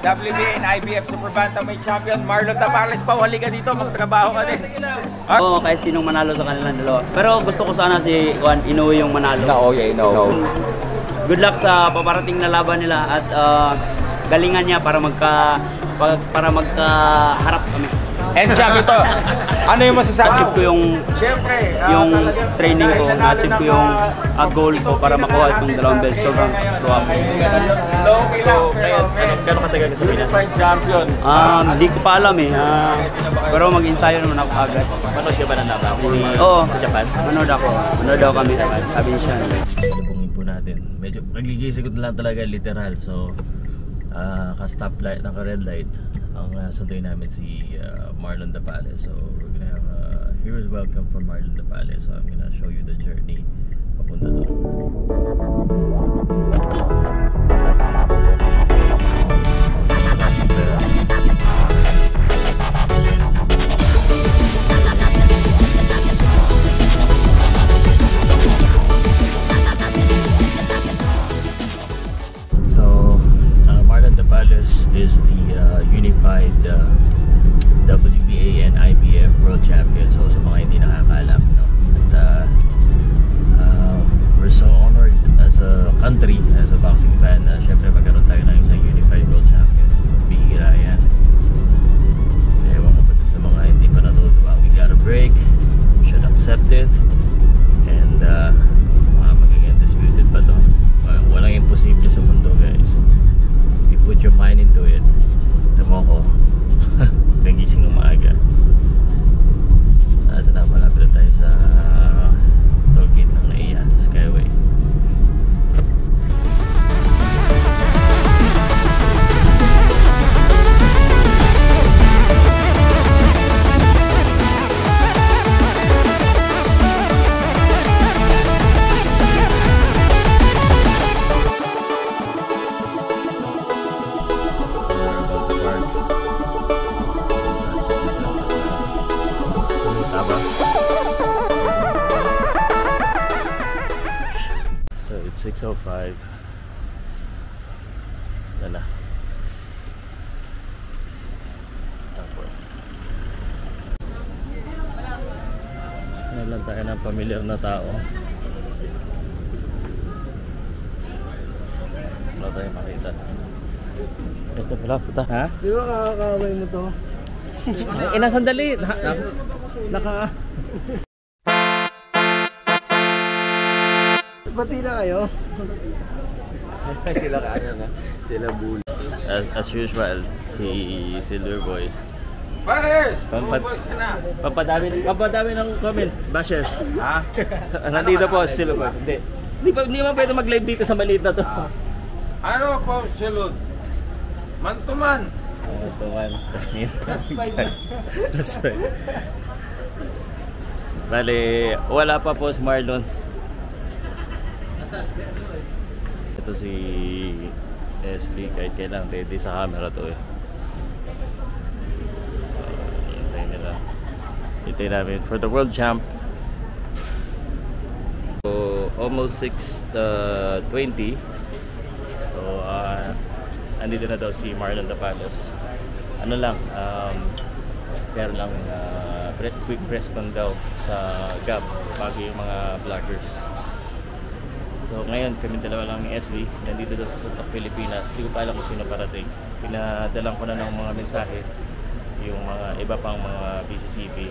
WBA and IBF Super Bantamweight Champion Marlon Tapales pa. Halika dito, magtrabaho ka din. Oo, kahit sinong manalo sa kanilang dalawa. Pero gusto ko sana si Juan Inoue yung manalo. No, yeah, no. Good luck sa paparating na laban nila at ah, galingan niya para magka para magkaharap kami. And champ ito, ano yung masasabi? Na-achieve ko yung Siyempre, ah, yung talagang training ko, nanalo na-achieve ko ng, yung ah, ah, goal ko para makuha itong dalawang belt. Sobrang proud ako. So, ngayon, Gano'ng katagal ka sa Pinas? Unified champion. Um, hindi ko pa alam eh. Ah, pero mag-ensayo naman ako agad. Manood ka ba ng laban? Oo. Sa Japan? Manood ako. Manood ako kami. Sabi niya. Salubungin po natin. Medyo nagigising ko na lang talaga literal. So, ah ka-stop light, naka-red light. Ang uh, sunduin namin si ah, Marlon Dapale. So, we're gonna have a hero's welcome from Marlon Dapale. So, I'm gonna show you the journey papunta doon. 6.05 Yan na Airport Yan lang tayo ng pamilyar na tao Wala tayong makita Ito pala puta Ha? Di ba kakakaway mo to? Eh, nasandali. Naka... naka Bati na kayo? Sila kanya na. Sila bull. as, as usual, si Silver Boys. Pares! Pampat- Bumubos ka na. Papadami, papadami ng comment, bashes. Ha? Nandito po si Silver Boys. Hindi. Hindi pa hindi man pwede mag-live dito sa maliit na to. Ano po, Silud? Man to man. Ito man. Last five na. That's right. Bali, wala pa po si Marlon. Ito si SB kahit kailan ready sa camera to eh. Hintayin nila. Namin for the world champ. So, almost 6 uh, 20. So, uh, andito na daw si Marlon Tapalos. Ano lang, um, pero lang uh, quick press con daw sa Gab bago yung mga vloggers. So ngayon kami dalawa lang ni SB, nandito daw sa Suntok, Pilipinas. Hindi ko pa alam kung sino parating. Pinadalang ko na ng mga mensahe yung mga iba pang mga BCCP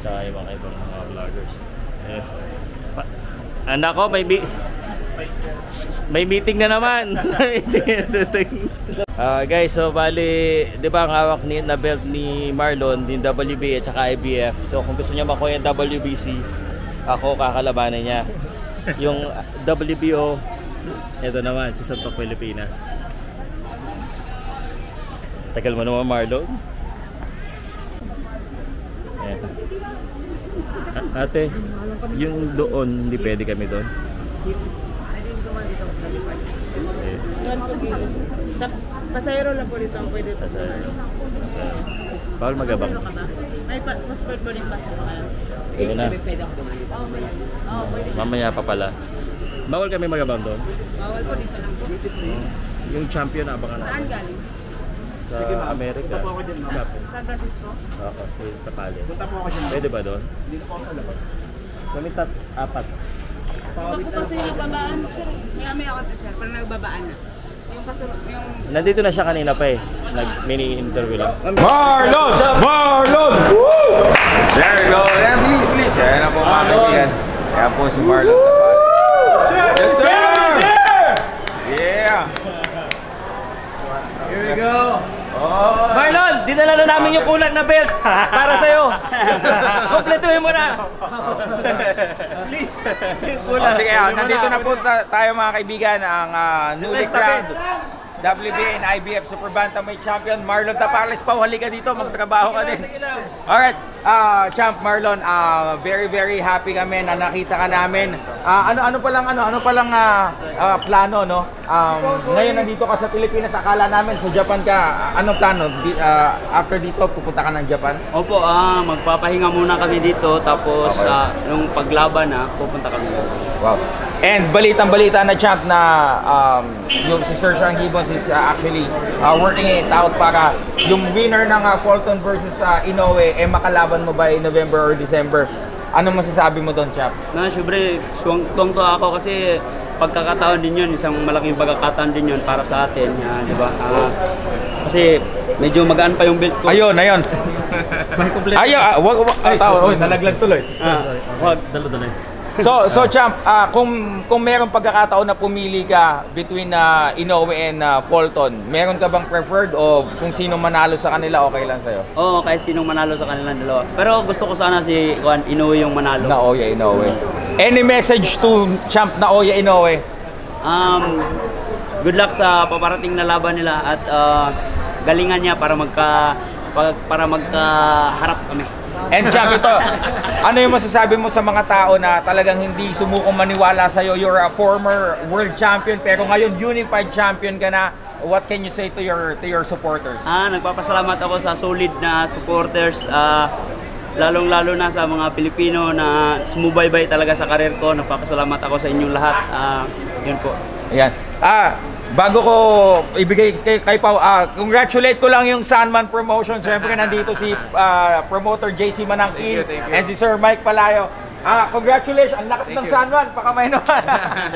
tsaka mga ibang mga vloggers. Yes. Pa- anak ko, may may meeting na naman. Ah, guys, so bali, 'di ba ang hawak ni na belt ni Marlon, yung WBA at saka IBF. So kung gusto niya makuha yung WBC, ako kakalabanan niya. Yung WBO, ito naman si Santok Pilipinas. Tagal mo naman Marlon. A- Ate, yung doon, hindi pwede kami doon. Doon po. Sa pasayro lang po dito ang pwede. Nasa, nasa, bawal magabang. Pasayro ka ba? May pa, passport boarding pass na ba kayo? Ito na. Oo, may Oo, pwede. Mamaya pa pala. Bawal kami magabang doon. Bawal po dito lang po. Yung champion, abangan Saan natin. galing? sa Amerika. Sa, San Francisco. Oo, sa Tapales. Pwede ba doon? Kami tat, apat. Pag po kasi nagbabaan, sir. Maya maya ako to, sir. Parang nagbabaan na. Yung kasunod, yung... Nandito na siya kanina pa eh. Nag-mini-interview lang. Marlon! Marlon! Woo! There you go. Yan, bilis, bilis. Yan na po mga kaibigan. Yan po si Marlon. Yes, sir! Yeah! Here we go. Oh, Marlon, dinala na namin yung kulat na belt para sa'yo. Kompletuhin mo na. Please. Yung Oh, sige, ah, nandito na po ta- tayo mga kaibigan ang ah, newly Best crowned WBA and IBF Super Bantamweight Champion Marlon Tapales pa halika dito magtrabaho ka din. Alright, ah Champ Marlon, ah very very happy kami na nakita ka namin. Ah, ano ano pa lang ano ano pa lang ah, ah, plano no? Um, ngayon nandito ka sa Pilipinas, akala namin sa Japan ka. Anong plano? Di, ah, after dito pupunta ka ng Japan? Opo, ah, magpapahinga muna kami dito tapos ah, yung paglaban na pupunta kami. Wow. And balitang-balita na champ na um, yung si Sir Sean Gibbons is uh, actually uh, working it out para yung winner ng uh, Fulton versus uh, Inoue eh makalaban mo by November or December. Ano masasabi mo doon, champ? Na syempre, suwang tuwang tuwa ako kasi pagkakataon din yun, isang malaking pagkakataon din yun para sa atin, ah, di ba? Ah, kasi medyo magaan pa yung belt ko. Ayun, ayun. Ayun, ah, wag, wag, tao, oh, nalaglag tuloy. Ah, wag. So, so champ, ah, kung kung meron pagkakataon na pumili ka between uh, Inoue and uh, Fulton, meron ka bang preferred o kung sino manalo sa kanila okay lang sa'yo? Oo, kahit sinong manalo sa kanilang dalawa. Pero gusto ko sana si Juan Inoue yung manalo. Naoya Inoue. Any message to champ Naoya Inoue? Um, good luck sa paparating na laban nila at ah, galingan niya para magka pag- para magkaharap kami. And champ ito, ano yung masasabi mo sa mga tao na talagang hindi sumukong maniwala sa'yo? You're a former world champion pero ngayon unified champion ka na. What can you say to your to your supporters? Ah, nagpapasalamat ako sa solid na supporters ah, lalong-lalo na sa mga Pilipino na sumubaybay talaga sa karir ko. Nagpapasalamat ako sa inyong lahat. Ah, yun po. Ayan. Ah, bago ko ibigay kay, kay Pao, ah, congratulate ko lang yung Sandman Promotion. Siyempre nandito si ah, promoter JC Manangkin and si Sir Mike Palayo. Ah, congratulations. Ang lakas ng Sandman. Pakamay naman.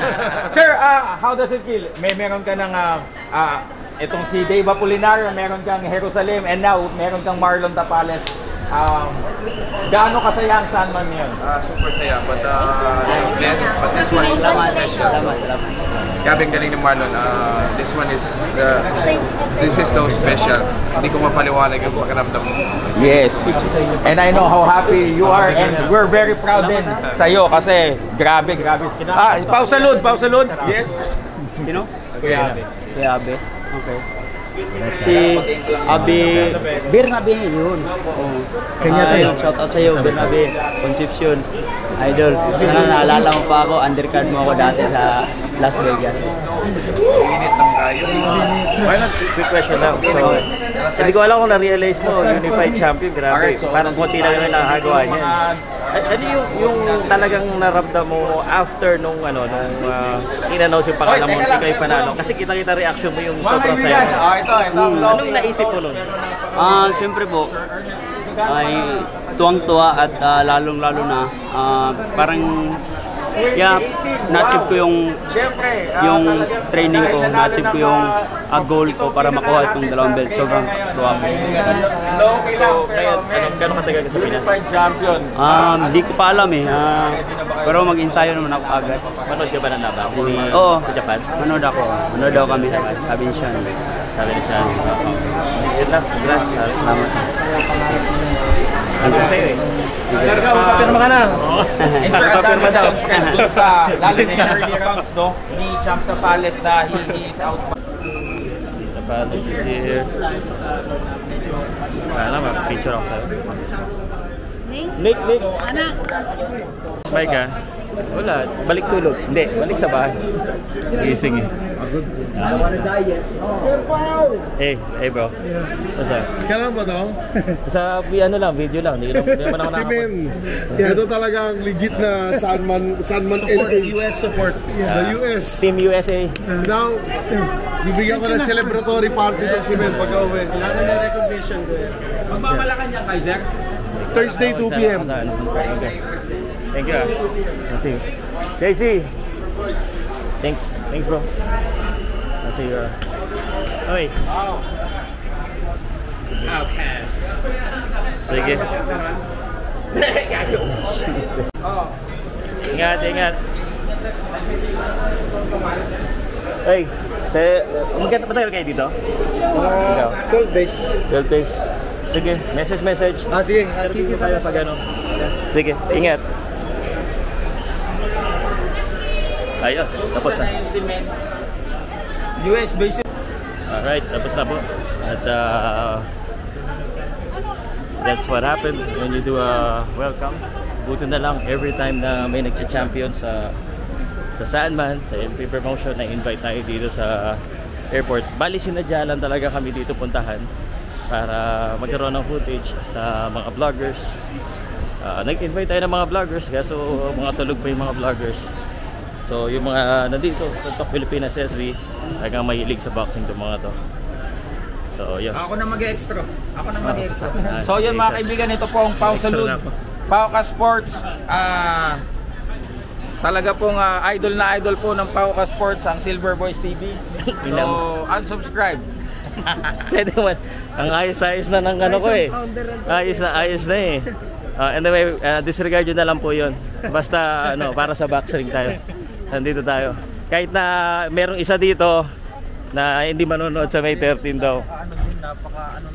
Sir, ah, how does it feel? May meron ka ng ah, ah, itong si Dave Apolinario, meron kang Jerusalem, and now meron kang Marlon Tapales. Um, gaano kasaya ang Sandman ngayon? Uh, super saya, but uh, I'm blessed. But this one is special. Ang galing ni Marlon. Uh, this one is, uh, this is so special. Hindi ko mapaliwanag yung pakiramdam mo. Yes. And I know how happy you are and we're very proud din sa iyo kasi grabe, grabe. Ah, pausalud, pausalud. Yes. Sino? Kuya Abe. Kuya Abe. Okay. Si Abe Bernabe yun. Oh. Kanya tayo. shout out sa iyo Bernabe Concepcion. Idol. Sana naalala mo pa ako, undercard mo ako dati sa Las Vegas. Init ng kayo. Marlon, quick question lang. So, hindi ko alam kung na-realize mo, unified champion, grabe. Parang konti lang yung nakagawa niya. A- Ano yung, yung talagang naramdam mo after nung ano, nung uh, in-announce yung pangalan mo, ikaw yung panalo? Kasi kita-kita reaction mo yung sobrang saya mo. Ah, ito, ito. Anong naisip mo nun? Ah, siyempre po, ay tuwang-tuwa at ah, lalong-lalo na ah, parang yeah, na-achieve ko yung yung training ko, na-achieve ko yung ah, goal ko para makuha itong dalawang belt. Sobrang tuwa ko. Low-key So, lang, pero ngayon, may anong, gano'ng katagal ka sa Pinas? Unified champion. Um, di ko pa alam eh. ah, pero mag-ensayo naman ako agad. Manood ka ba ng laban? Oo. Sa Japan? Manood ako. Manood ako kami. Sabi niya siya. Sabi niya siya. Yun lang, congrats. Salamat. Ano sa'yo eh? Sir, papirma ka na. Press dun sa, lalo na yung early rounds, no? Ni Champ Tapales na he, he is out. Tapos si Sir. Sana, ma-picture ako sa'yo. Nick, Nick. Anak, Bye ka. Wala, balik tulog. Hindi, balik sa bahay. Gising eh. Sir Pao! Eh, hey bro. Basta. Kailan ba daw? Sa ano lang, video lang. Hindi, naman ako Si nakakapag- Ben. Ito talagang legit na Sandman, Sandman LA. US support. The US. Team USA. Now, Bibigyan ko ng celebratory party ng si Ben pagka uwi. Magmamalakan niya kay Sir. Thursday, 2 p.m. Okay. Thank you. ah. I'll see you. JC. Thanks. Thanks, bro. I'll see you. ah. Okay. Okay. Sige. ingat, ingat. Hey, sa magkano pa tayo kayo dito? Ikaw? 12 days. 12 days. Sige, message message. Ah, sige. Kikita tayo pag ano. Sige, ingat. Ayun, tapos na. US based Alright, tapos na po. At uh, that's what happened when you do a welcome. Buti na lang every time na may nagcha-champion sa sa Sandman, sa MP Promotion, na-invite tayo dito sa airport. Bali, sinadya lang talaga kami dito puntahan para magkaroon ng footage sa mga vloggers. Ah, nag-invite tayo ng mga vloggers, kaso mga tulog pa yung mga vloggers. So yung mga nandito sa Talk Pilipinas SB, talagang mahilig sa boxing itong mga to. So yun. Ako na mag-extra. Ako na mag-extra. Ah, So yun mga kaibigan, ito po ang Pau Salud. Pauka Sports. Ah talaga pong ah, idol na idol po ng Pauka Sports ang Silver Boys TV. So unsubscribe. Pwede man. Ang ayos-ayos na ng ano ko eh. Ayos na, ayos na eh. Ah, anyway, ah, disregard yun na lang po yun. Basta ano, para sa boxing tayo. Nandito tayo. Kahit na merong isa dito na hindi manonood sa May 13 daw. Ano din napaka ano